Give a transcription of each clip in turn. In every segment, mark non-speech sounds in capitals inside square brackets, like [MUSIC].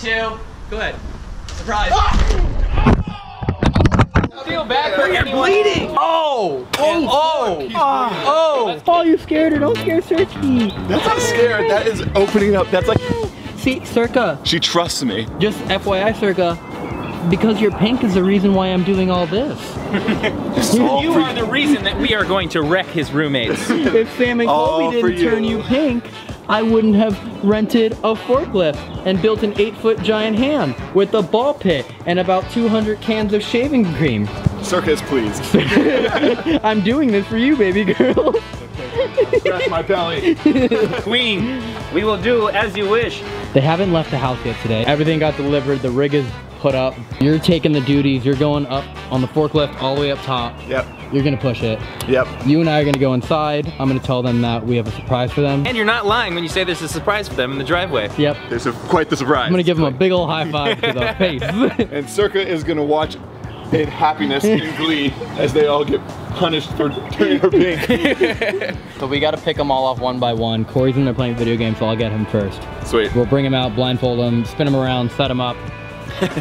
two, go ahead. Surprise. Ah! Feel bad for anyone. Bleeding. Oh. oh! Oh, ah. oh, Oh! Oh, you scared her. Don't scare Searchy. That's not scared. That is opening up. That's like See, Circa, she trusts me. just FYI, Circa, because you're pink is the reason why I'm doing all this. [LAUGHS] All You are the reason that we are going to wreck his roommates. [LAUGHS] if Sam and All Colby for didn't turn you. you pink, I wouldn't have rented a forklift and built an eight foot giant hand with a ball pit and about 200 cans of shaving cream. Circa, please. [LAUGHS] I'm doing this for you, baby girl. Scratch my belly. [LAUGHS] Queen, we will do as you wish. They haven't left the house yet today. Everything got delivered, the rig is put up. You're taking the duties, you're going up on the forklift all the way up top. Yep. You're gonna push it. Yep. You and I are gonna go inside. I'm gonna tell them that we have a surprise for them. And you're not lying when you say there's a surprise for them in the driveway. Yep. There's a, quite the surprise. I'm gonna give them a big ol' high [LAUGHS] five to the face. [LAUGHS] And Circa is gonna watch in happiness and [LAUGHS] glee as they all get punished for turning her pink. so we gotta pick them all off one by one. Corey's in there playing video games, so I'll get him first. Sweet. We'll bring him out, blindfold him, spin him around, set him up,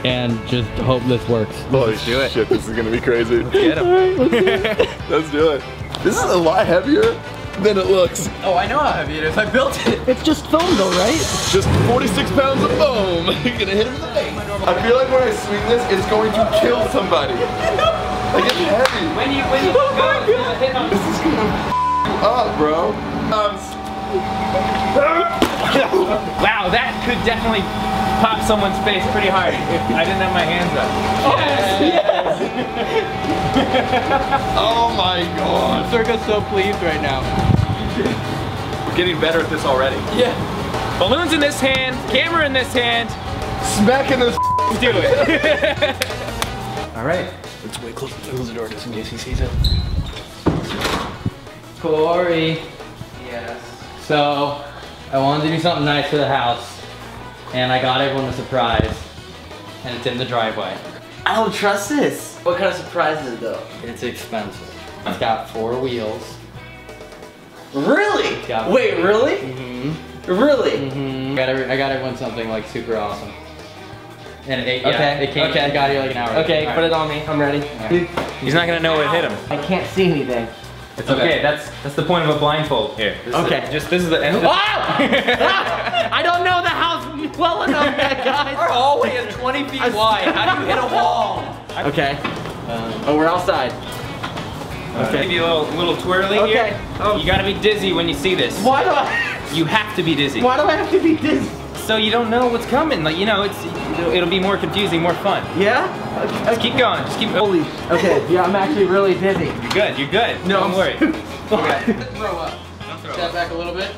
and just hope this works. Holy do it. shit, this is gonna be crazy. Get him. Alright, let's do it. [LAUGHS] Let's do it. This is a lot heavier than it looks. Oh, I know how heavy it is. I built it. It's just foam though, right? Just 46 pounds of foam. [LAUGHS] You're gonna hit him in the face. I feel like when I swing this, it's going to kill somebody. [LAUGHS] Like it's heavy. When you when you go, hit on This is gonna f you up, bro. Um, Wow, that could definitely pop someone's face pretty hard if I didn't have my hands up. Oh, yes! [LAUGHS] Oh my god. Circa's so pleased right now. We're getting better at this already. Yeah. Balloons in this hand, camera in this hand. Smacking this. Let's do it. [LAUGHS] All right. Let's wait, close, to close the door just in case he sees it. Corey. Yes. So, I wanted to do something nice for the house, and I got everyone a surprise, and it's in the driveway. I don't trust this. What kind of surprise is it though? It's expensive. It's got four wheels. Really? Yeah. Wait, really? Mm-hmm. Really? Mm-hmm. I got, every, I got everyone something like super awesome. And it, yeah, Okay, it came, okay. it got here like an hour ago. Okay, All put right. it on me. I'm ready. He's not gonna know what hit him. I can't see anything. It's okay. That's that's the point of a blindfold here. This Okay. it. just this is the end. Oh! [LAUGHS] I don't know the house well enough, [LAUGHS] guys. Our hallway is 20 feet wide. How do you hit a [LAUGHS] wall? Okay. oh, we're outside. Uh, okay. Maybe a little little twirly Okay. here. Oh. You gotta be dizzy when you see this. Why do I? You have to be dizzy. Why do I have to be dizzy? So you don't know what's coming. Like you know, it's it'll, it'll be more confusing, more fun. Yeah. Just keep going. Just keep. Holy. Okay. Yeah, I'm actually really dizzy. You're good. You're good. No, don't I'm- worry. Okay. Throw up. Don't throw Step up. back a little bit.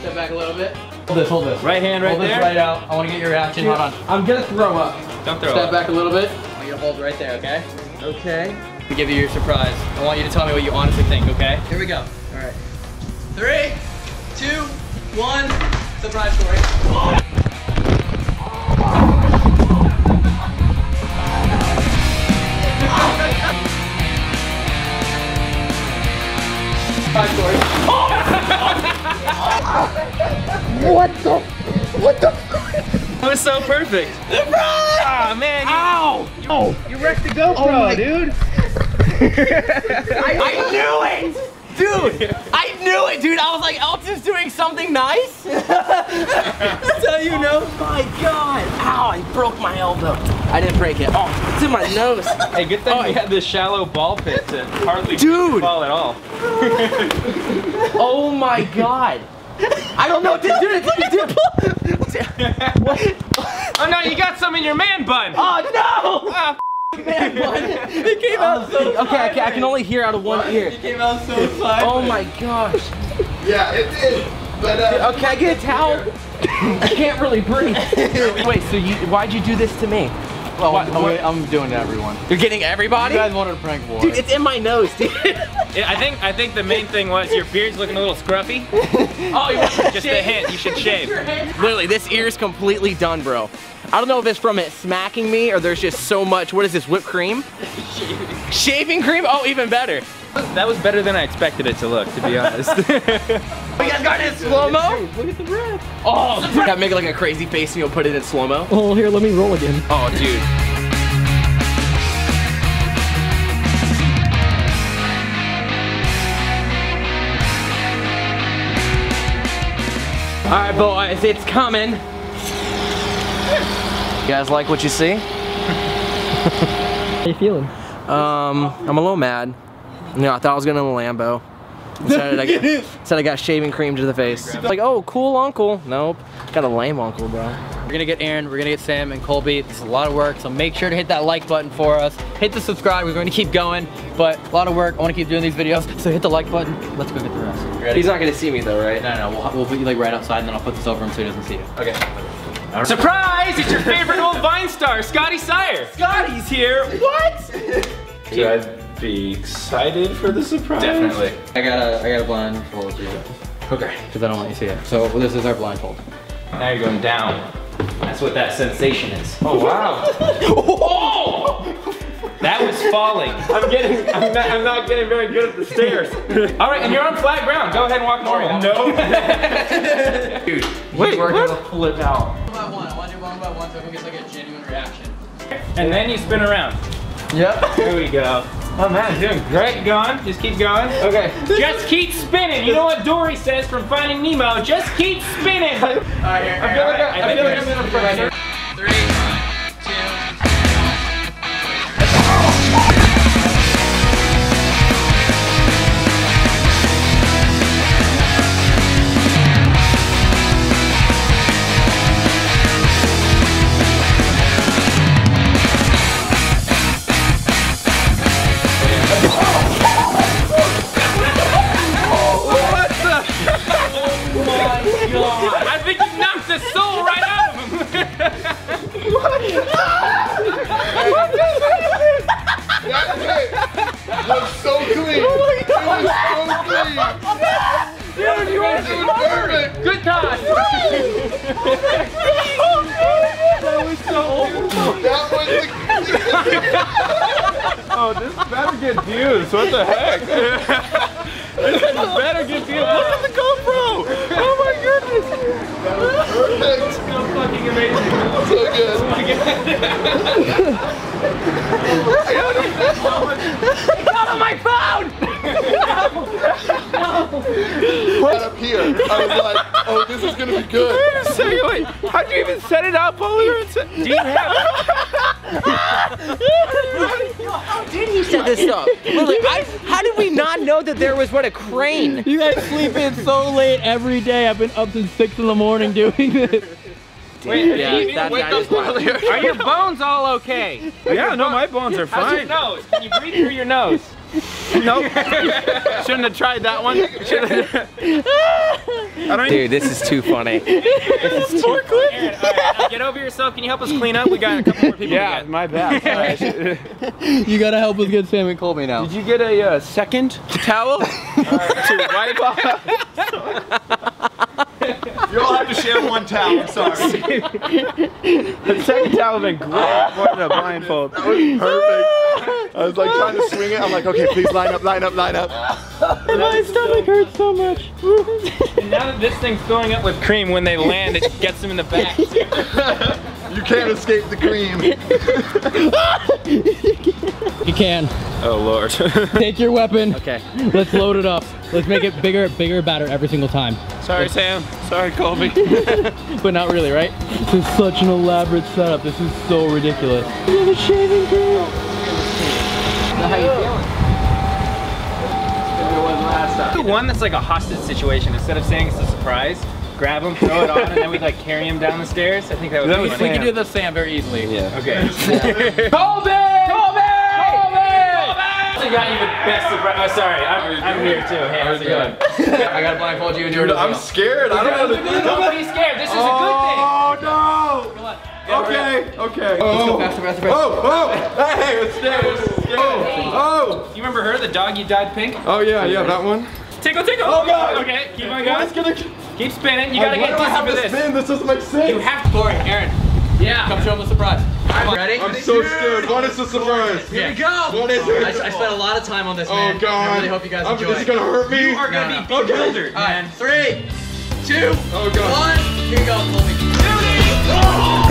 Step back a little bit. Hold this, hold this. Right hand right hold this there. right out. I want to get your reaction. Hold on. I'm gonna throw up. Don't throw Step up. Step back a little bit. I want you to hold right there, okay? Okay. To give you your surprise. I want you to tell me what you honestly think, okay? Here we go. All right. Three, two, one. Surprise story. What the? That was so perfect. Ah man. You, Ow! you wrecked the GoPro, dude. [LAUGHS] I knew it! Dude, I knew it, dude. I was like, Elton's doing something nice. [LAUGHS] That's how you know. Oh my god. Ow, I broke my elbow. I didn't break it. Oh, it's in my nose. Hey, good thing oh. we had this shallow ball pit to hardly Dude. fall at all. [LAUGHS] Oh my god. I don't know what to do. Dude, what? [LAUGHS] Oh no, you got some in your man bun. Oh no! Ah, Man, [LAUGHS] what? It came out so Okay, okay, I can only hear out of one ear. It came out so silent. Oh my gosh. Yeah, it did. But uh, Okay, I get a towel. I can't really breathe. [LAUGHS] Wait, so you why'd you do this to me? Well, What- I'm, what- I'm doing it to everyone. You're getting everybody? You guys wanted a prank war. Dude, it's in my nose, dude. [LAUGHS] I think I think the main thing was your beard's looking a little scruffy. Oh, you want to Just a hint, you should shave. Literally, this ear is completely done, bro. I don't know if it's from it smacking me or there's just so much. What is this, whipped cream? [LAUGHS] Shaving cream? Oh, even better. That was better than I expected it to look, to be honest. [LAUGHS] we guys got it in slow-mo? Look at the breath. Oh, that make like a crazy face and you'll put it in slow-mo. Oh, here, let me roll again. Oh, dude. All right, boys, it's coming. You guys like what you see? How you feeling? Um, I'm a little mad. You know, I thought I was gonna a Lambo. Instead I, got, [LAUGHS] instead I got shaving cream to the face. Like, oh, cool uncle. Nope, got a lame uncle, bro. We're gonna get Aaron, we're gonna get Sam and Colby. It's a lot of work, so make sure to hit that like button for us. Hit the subscribe, we're going to keep going, but a lot of work. I wanna keep doing these videos, so hit the like button. Let's go get the rest. He's not gonna see me though, right? No, no, we'll, we'll put you like right outside and then I'll put this over him so he doesn't see you. Okay. Surprise! It's your favorite old Vine star, Scotty Sire. Scotty's here. What? Should I be excited for the surprise? Definitely. I got a, I got a blindfold you. Okay. Because I don't want you to see it. So this is our blindfold. Now you're going down. That's what that sensation is. Oh wow. [LAUGHS] That was falling. I'm getting, I'm not, I'm not getting very good at the stairs. All right, and you're on flat ground. Go ahead and walk normal. Oh, no. [LAUGHS] Dude. Wait, we're gonna flip out. So everyone gets like a genuine reaction. And then you spin around. Yep. There we go. Oh man, doing great. Keep going. Just keep going. Okay. Just keep spinning. You know what Dory says from Finding Nemo? Just keep spinning. [LAUGHS] All right, here. I feel like, I, I feel like I'm in a pressure. I think you knocked the soul right out of him. That hit was so clean. It was so clean. Dude, you It was perfect. Good time. That was the Oh, this better get views. What the heck? [LAUGHS] this better get views. Look at the GoPro. Oh my goodness. That was perfect. So fucking amazing. So good. Out of my phone! Right up here. I was like, oh, this is gonna be good. Second, wait. How'd you even set it up while we were? Do you have? How did he set this up? Literally, I, how did we not know that there was what a crane? You guys sleep in so late every day. I've been up since 6 in the morning doing this. Wait, Yeah, you that, wake that is earlier. Are your bones all okay? Yeah, no, my bones are fine. How's your fine. nose? Can you breathe through your nose? Nope. [LAUGHS] Shouldn't have tried that one. Should've- [LAUGHS] I don't Dude, this is too funny. [LAUGHS] Aaron, all right, now get over yourself. Can you help us clean up? We got a couple more people. Yeah, to my bad. Sorry. You gotta help us get Sam and Colby now. Did you get a uh, second towel to wipe off? You all have to share one towel. I'm sorry. the second towel would have been great more than a blindfold. That was perfect. I was like trying to swing it. I'm like, okay, please line up, line up, line up. [LAUGHS] My stomach hurts so much. And now that this thing's filling up with cream, when they land, it gets them in the back. [LAUGHS] You can't escape the cream. [LAUGHS] You can. Oh lord. Take your weapon. Okay. Let's load it up. Let's make it bigger, bigger, badder every single time. Sorry, Sam. Sorry, Colby. But not really, right? This is such an elaborate setup. This is so ridiculous. We have a shaving cream. How you feeling? The one that's like a hostage situation. Instead of saying it's a surprise, grab him, throw it on, and then we like carry him down the stairs. I think that would That be was funny. We can do the Sam very easily. Yeah. Okay. [LAUGHS] Colby! Colby! I got you the best surprise. Oh, sorry, I'm, I'm here too. Hey, how's it going? I gotta blindfold you and do it I'm scared. I don't know. the- Don't be scared. This is a good thing. Oh no! Come on. Okay, okay. Let's go faster, faster, faster. Oh, oh! Hey, it's stairs. Oh. oh! You remember her, the dog you dyed pink? Oh yeah, yeah, that one. Tickle, tickle. Oh, God. Okay, keep on going. gonna. Keep spinning. You gotta Why get do I dizzy have for to this. spin? This doesn't make sense. You have to. Corey, Aaron, Yeah. come show him the surprise. Ready? I'm so scared. What is the surprise? Here we go. What is I, it? I spent a lot of time on this, Oh man. god. I really hope you guys I'm- enjoy This is gonna hurt me. You are gonna No, be no. bewildered, All right, man. three, two, Oh god. one. Here you go, Colby. It's oh!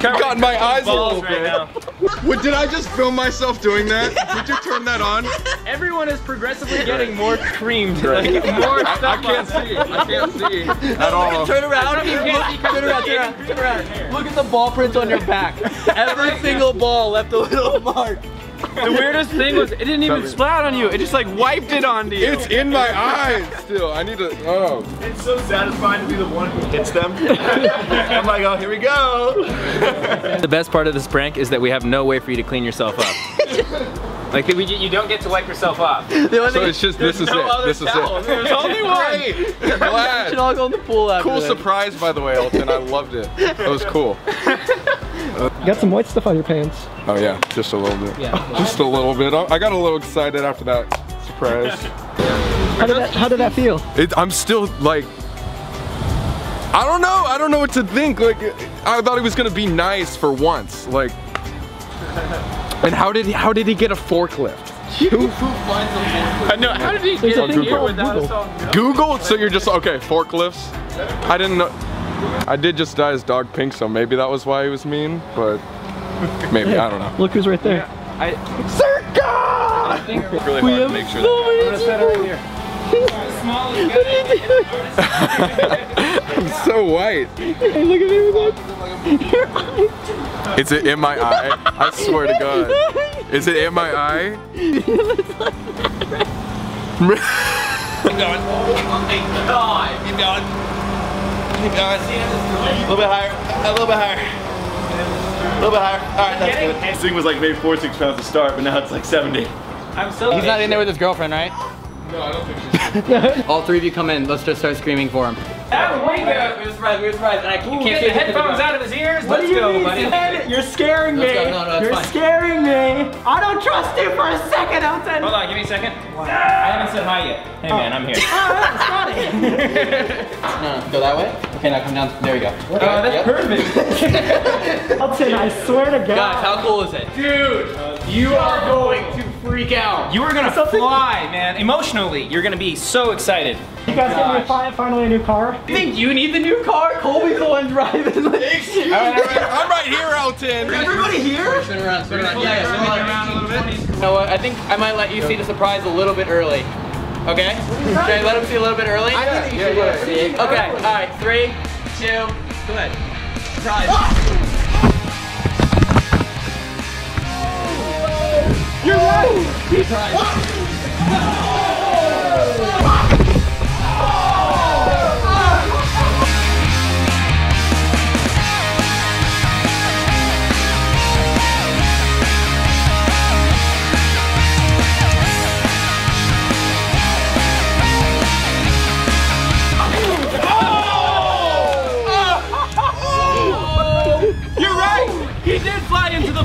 He's covered Got my eyes a balls little right bit. now. What, did I just film myself doing that? Did you turn that on? Everyone is progressively getting more creamed. Like, more I, stuff I can't see. I can't see at all. Turn around. You can't see Turn around. Turn around. Turn around. Look at the ball prints on your back. [LAUGHS] Every single ball left a little mark. The weirdest thing was it didn't even splat on you. It just like wiped it onto you. It's in my eyes still. I need to. Oh. It's so satisfying to be the one who hits them. [LAUGHS] I'm like, oh, here we go. [LAUGHS] The best part of this prank is that we have no way for you to clean yourself up. [LAUGHS] like we, you don't get to wipe yourself off. So it's just this is no it. other This is towel. it. There's only one. Great. We should all go in the pool after Cool this. surprise by the way, Elton. I loved it. That was cool. Got some white stuff on your pants. Oh yeah, just a little bit. Yeah. [LAUGHS] Just a little bit. I got a little excited after that surprise. How did that, how did that feel? It, I'm still like, I don't know. I don't know what to think. Like, I thought he was gonna be nice for once. Like, and how did he? How did he get a forklift? Uh, no, how did he get a in thing here called without Google. us all? Google. So you're just okay. Forklifts. I didn't know. I did just dye his dog pink, so maybe that was why he was mean. But maybe I don't know. Look who's right there. I Circa! think Really hard to make sure. That I'm gonna set it right here. The smallest guy. I'm so white. Hey, look at me with that. Is it in my eye? I swear to God. Is it in my eye? [LAUGHS] [LAUGHS] Keep going. Keep going. Keep going. A little bit higher. A little bit higher. A little bit higher. All right, that's good. This thing was like maybe four, six pounds to start, but now it's like 70. I'm so. He's not in there with his girlfriend, right? No, I don't think she's. [LAUGHS] All three of you come in. Let's just start screaming for him. There we go. We were surprised. We were surprised. And I can't Get the headphones out of his ears. Let's go, buddy. You're scaring me. Let's go. No, no, it's You're fine. scaring me. I don't trust you for a second, Elton. Hold on, give me a second. I haven't said hi yet. Hey man, I'm here. Oh, oh, [LAUGHS] no, no, go that way. Okay, now come down. There you go. Oh, that's perfect. [LAUGHS] Elton, I swear to God. Guys, how cool is it? Dude, You are going to freak out. you are gonna fly, man. Emotionally, you're gonna be so excited. you guys getting me fi- finally a new car? You think you need the new car? Colby's the one driving. I'm right here, Elton. Everybody here? Spin around, spin around. Yeah, yeah, spin around a little bit. You know what? I think I might let you see the surprise a little bit early. Okay? Should I let him see a little bit early? I think you should let him see. Okay, alright, three, two, go ahead. Surprise. Ah! You're right. Surprise.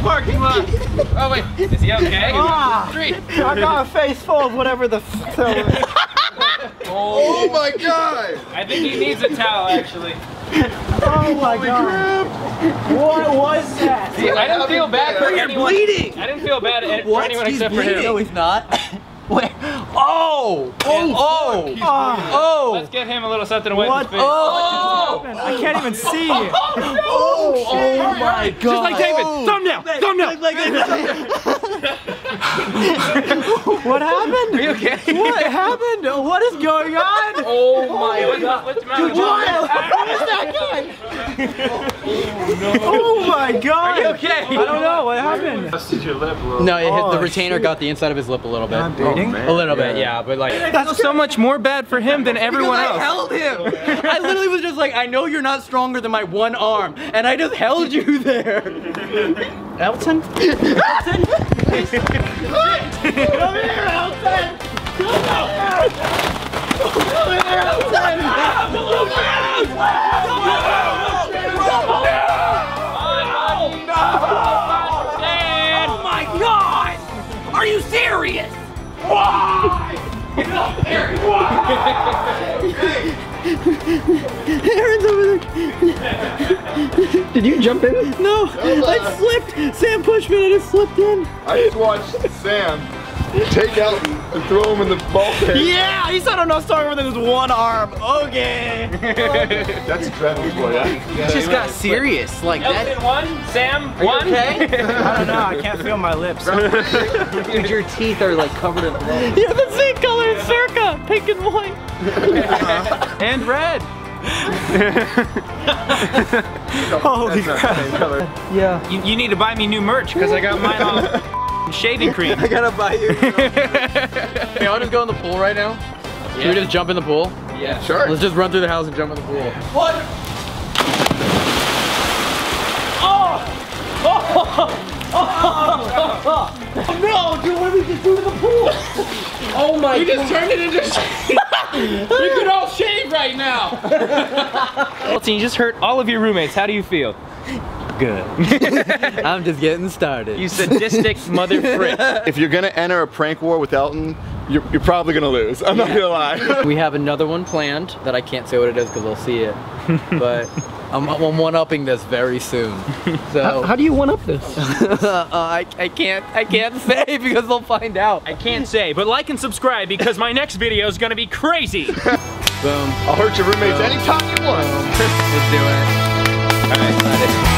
Parking lot. Oh wait, is he okay? Ah, Three. I got a face full of whatever the f that was. Oh my God. I think he needs a towel actually. Oh my God. What was that? I didn't feel bad for anyone. bleeding. I didn't feel bad at- for anyone except for him. No, him. he's not. [LAUGHS] Wait. Oh! Oh! Oh! Oh! Let's get him a little something to wipe What? his face. Oh! I can't even see. Oh Oh my god! Just like David. Oh. Thumbnail. Thumbnail. [LAUGHS] What happened? Are you okay? What happened? What is going on? Oh my oh, god. What's the matter? What? Who is that guy? Oh my god! Are you okay? I don't know what happened. No, it hit, Oh, the retainer shoot. got the inside of his lip a little bit. I'm bleeding. A little bit, yeah, but like. That's so much more bad for him than everyone I else. held him. [LAUGHS] I literally was just like, I know you're not stronger than my one arm, and I just held you there. Elton? Elton? Come here, Elton! Come here! Come here, Elton! Oh my god! Are you serious? [LAUGHS] Aaron's over there. Did you jump in? No, I slipped. Sam pushed me and I just slipped in. I just watched Sam take out and throw him in the ball pit. Yeah, he said I'm not stronger than his one arm. Okay. [LAUGHS] That's traffic for ya. just got serious like that. Elton one, Sam one. Okay. [LAUGHS] I don't know. I can't feel my lips. [LAUGHS] Dude, your teeth are like covered in blood. You're the same color as Circa, pink and white. And red. Holy crap. Yeah. You, you need to buy me new merch because I got mine all shaving [LAUGHS] cream. I gotta buy you. [LAUGHS] Hey, I'll just go in the pool right now. Should we just jump in the pool? Yeah. Sure. Let's just run through the house and jump in the pool. What? Oh! Oh! Oh! oh. oh no, dude, what did we just do to the pool? Oh my god. You just turned it into You [LAUGHS] could all shave right now. Elton, you just hurt all of your roommates. How do you feel? [LAUGHS] I'm just getting started. You sadistic [LAUGHS] mother frick. If you're gonna enter a prank war with Elton, you're, you're probably gonna lose. I'm not gonna lie. We have another one planned that I can't say what it is because they'll see it. [LAUGHS] But I'm, I'm one-upping this very soon. So How do you one up this? uh, I, I can't I can't say because they'll find out. I can't say, but like and subscribe because my next video is gonna be crazy. Boom. I'll hurt your roommates anytime you want. Let's do it. All right.